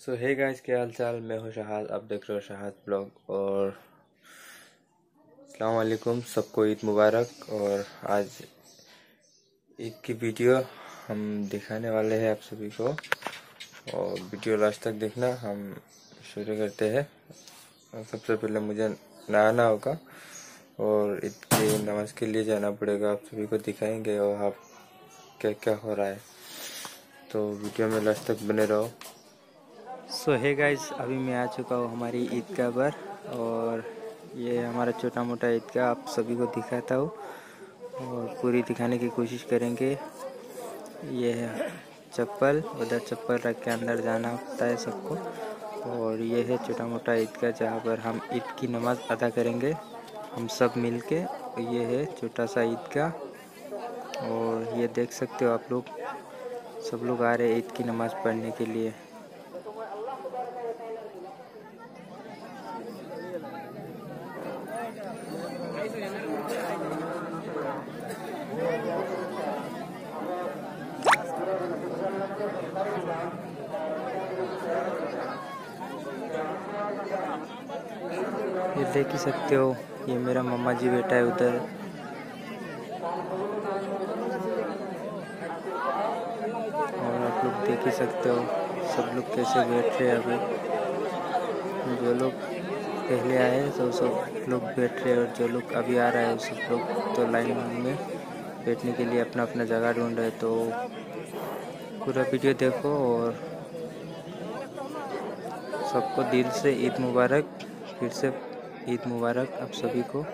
सो है गाइस क्या हाल चाल? मैं हूँ शहाद। आप देख रहे हो शहाद ब्लॉग और वालेकुम, सबको ईद मुबारक। और आज ईद की वीडियो हम दिखाने वाले हैं आप सभी को। और वीडियो लास्ट तक देखना, हम शुरू करते हैं। सबसे पहले मुझे नहाना होगा और ईद की नमाज़ के लिए जाना पड़ेगा। आप सभी को दिखाएँगे और आप क्या क्या हो रहा है। तो वीडियो में लास्ट तक बने रहो। सो है गाइस अभी मैं आ चुका हूँ हमारी ईदगाह पर और ये हमारा छोटा मोटा ईदगाह आप सभी को दिखाता हूँ और पूरी दिखाने की कोशिश करेंगे। ये है चप्पल, उधर चप्पल रख के अंदर जाना होता है सबको और ये है छोटा मोटा ईदगाह जहाँ पर हम ईद की नमाज़ अदा करेंगे। हम सब मिल के ये है छोटा सा ईदगाह और ये देख सकते हो आप लोग, सब लोग आ रहे हैं ईद की नमाज़ पढ़ने के लिए। ये देख ही सकते हो, ये मेरा मम्मा जी बैठा है उधर। और आप लोग देख ही सकते हो, सब लोग कैसे बैठ रहे हैं अभी। जो लोग पहले आए तो सब लोग बैठ रहे हैं और जो लोग अभी आ रहा है सब लोग तो लाइन में बैठने के लिए अपना अपना जगह ढूंढ रहे तो पूरा वीडियो देखो और सबको दिल से ईद मुबारक, फिर से ईद मुबारक आप सभी को।